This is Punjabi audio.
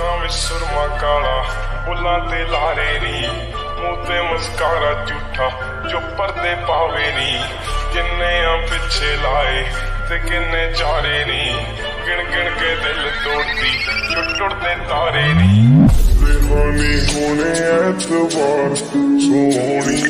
ਅੱਖਾਂ ਵਿੱਚ ਸੁਰਮਾ ਕਾਲਾ ਬੁੱਲਾਂ ਤੇ ਲਾਰੇ ਨੀ। ਮੂੰਹ ਤੇ ਮੁਸਕਾਰਾ ਝੂਠਾ, ਜੋ ਪਰਦੇ ਪਾਵੇ ਨੀ। ਕਿੰਨੇ ਆ ਪਿੱਛੇ ਲਾਏ ਤੇ ਕਿੰਨੇ ਚਾਰੇ ਨੀ। ਗਿਣ ਗਿਣ ਕੇ ਦਿਲ ਤੋੜਦੀ, ਟੁੱਟ ਟੁੱਟਦੇ ਤਾਰੇ ਨੀ। ਰਿਹਾਨੀ ਹੋਣੇ ਐਤਵਾਰ, ਸੋਹਣੀ